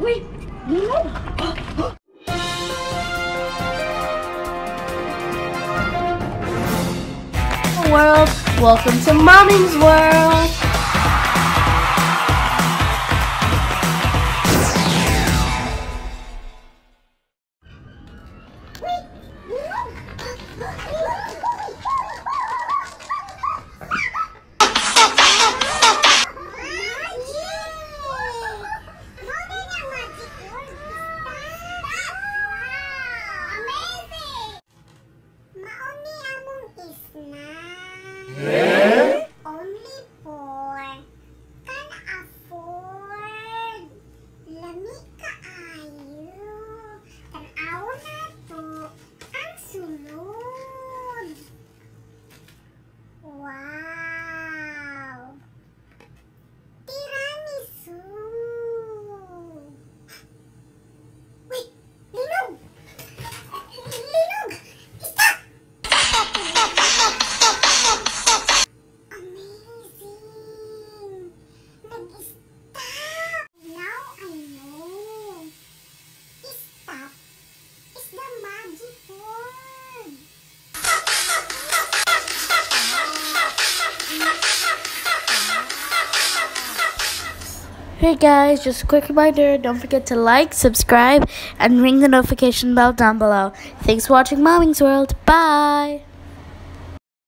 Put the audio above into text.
Wait, Lino? World, welcome to Mommy's World. Hey guys, just a quick reminder don't forget to like, subscribe, and ring the notification bell down below. Thanks for watching Mommy's World. Bye!